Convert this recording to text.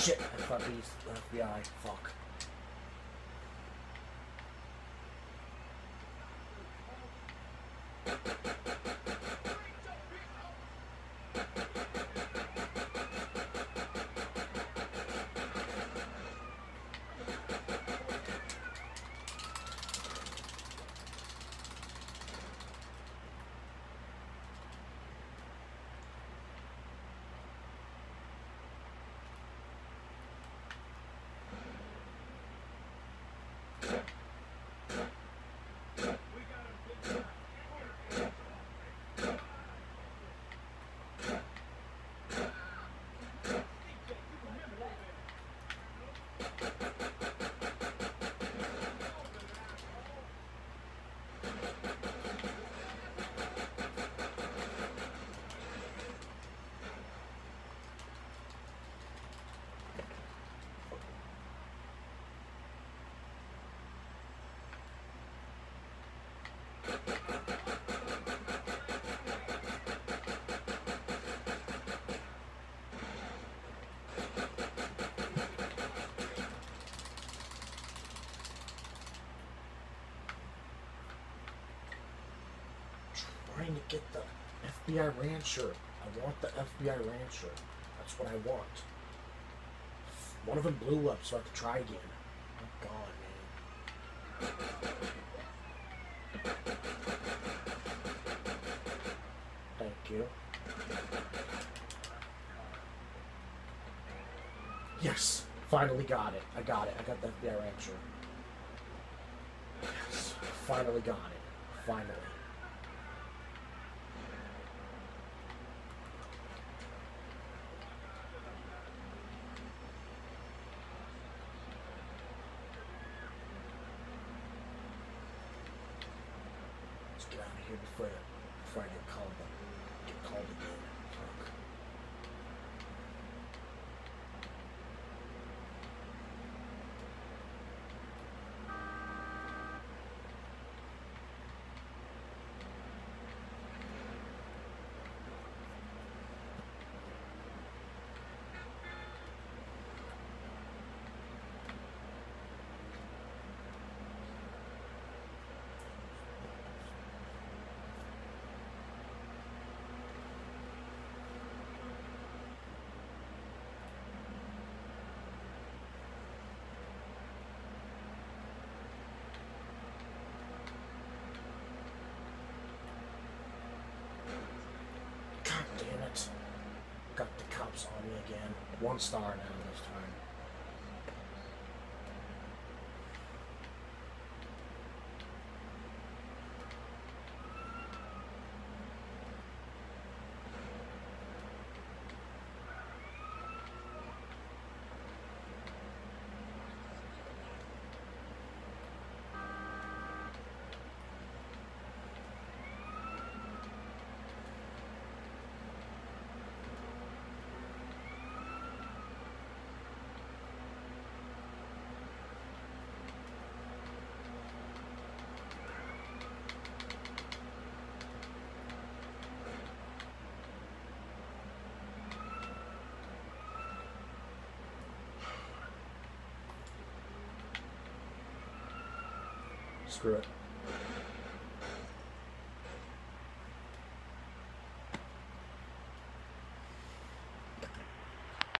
Shit, I thought these FBI. Fuck. Trying to get the FBI Rancher. I want the FBI Rancher. That's what I want. One of them blew up, so I have to try again. Oh god, man. Thank you. Yes! Finally got it. I got it. I got the FBI Rancher. Yes. Finally got it. Finally. Let's get out of here before, before I get called. Get called again. Fuck. God damn it. Got the cops on me again. One star now this time. Screw it.